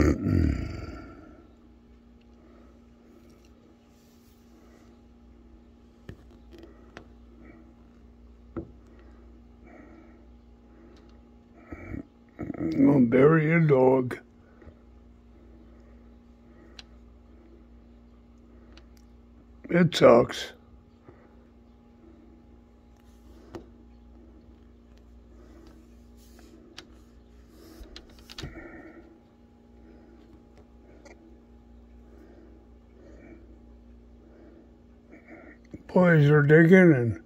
Mm-hmm. I'm gonna bury a dog. It sucks. Boys are digging and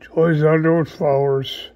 Joy's on those flowers.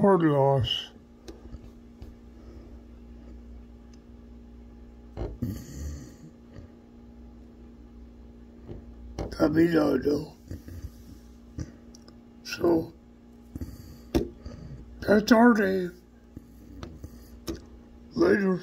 Hard loss. Caminado. So, that's our day. Later.